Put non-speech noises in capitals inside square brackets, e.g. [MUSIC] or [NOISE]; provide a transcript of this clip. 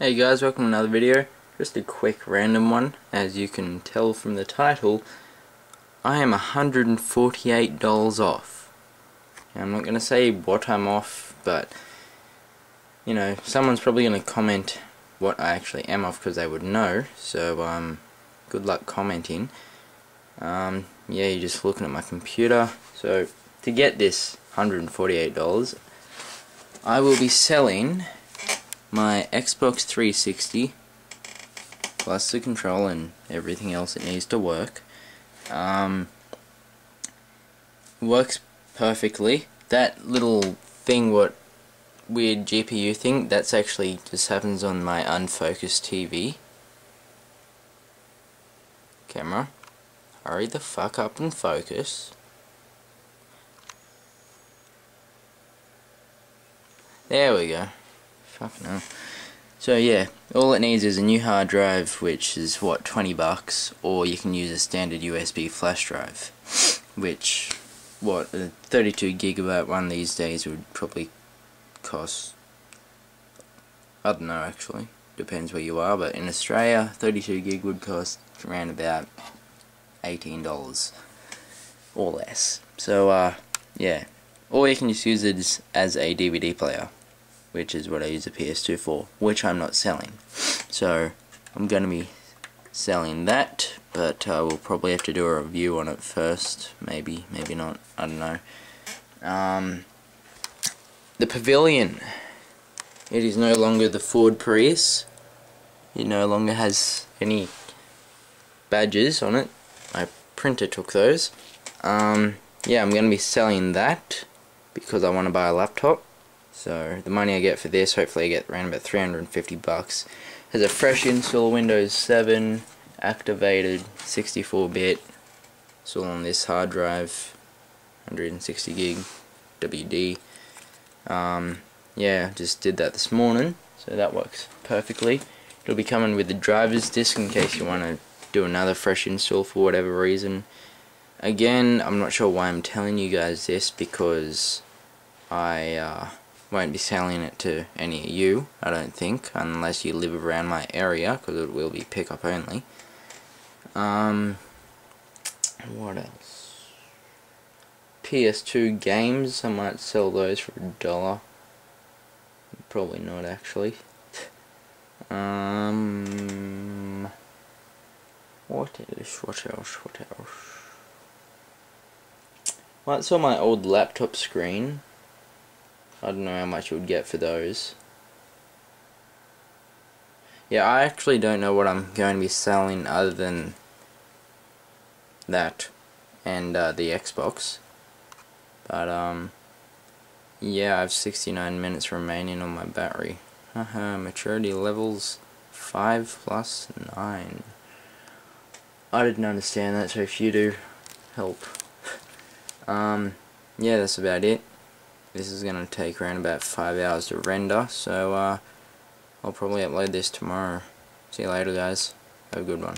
Hey guys, welcome to another video. Just a quick random one. As you can tell from the title, I am $148 off. Now, I'm not going to say what I'm off, but you know, someone's probably going to comment what I actually am off because they would know. So, um, good luck commenting. Um, yeah, you're just looking at my computer. So, to get this $148, I will be selling my Xbox 360 plus the control and everything else it needs to work. Um, works perfectly. That little thing what weird GPU thing that's actually just happens on my unfocused TV camera. Hurry the fuck up and focus. There we go Fuck no. So yeah, all it needs is a new hard drive, which is what 20 bucks, or you can use a standard USB flash drive, which what a 32 gigabyte one these days would probably cost. I don't know actually, depends where you are, but in Australia, 32 gig would cost around about 18 dollars or less. So uh, yeah, or you can just use it as a DVD player which is what I use the PS2 for, which I'm not selling. So I'm going to be selling that, but uh, we'll probably have to do a review on it first. Maybe, maybe not. I don't know. Um, the Pavilion. It is no longer the Ford Prius. It no longer has any badges on it. My printer took those. Um, yeah, I'm going to be selling that because I want to buy a laptop. So the money I get for this, hopefully I get around about 350 bucks. Has a fresh install Windows 7, activated 64-bit. It's all on this hard drive, 160 gig WD. Um, yeah, just did that this morning, so that works perfectly. It'll be coming with the driver's disc in case you want to do another fresh install for whatever reason. Again, I'm not sure why I'm telling you guys this because I uh, won't be selling it to any of you, I don't think, unless you live around my area, because it will be pickup only. Um, what else? PS2 games, I might sell those for a dollar. Probably not, actually. [LAUGHS] um, what else, what else, what else? Well, it's on my old laptop screen. I don't know how much you would get for those. Yeah, I actually don't know what I'm going to be selling other than that and uh, the Xbox. But, um, yeah, I have 69 minutes remaining on my battery. Haha, maturity levels 5 plus 9. I didn't understand that, so if you do, help. [LAUGHS] um, yeah, that's about it. This is going to take around about 5 hours to render, so uh, I'll probably upload this tomorrow. See you later guys. Have a good one.